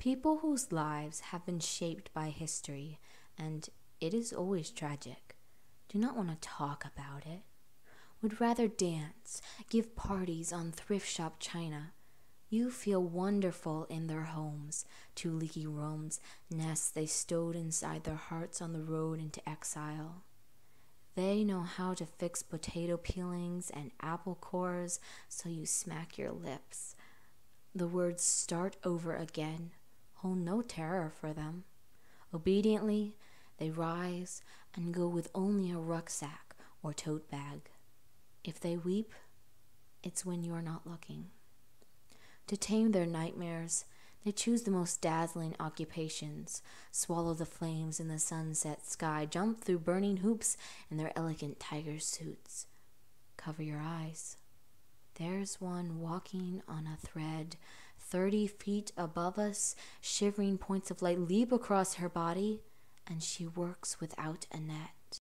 People whose lives have been shaped by history, and it is always tragic, do not want to talk about it. Would rather dance, give parties on thrift shop china. You feel wonderful in their homes, two leaky rooms, nests they stowed inside their hearts on the road into exile. They know how to fix potato peelings and apple cores so you smack your lips. The words start over again hold no terror for them. Obediently, they rise and go with only a rucksack or tote bag. If they weep, it's when you're not looking. To tame their nightmares, they choose the most dazzling occupations, swallow the flames in the sunset sky, jump through burning hoops in their elegant tiger suits. Cover your eyes. There's one walking on a thread, thirty feet above us, shivering points of light leap across her body, and she works without a net.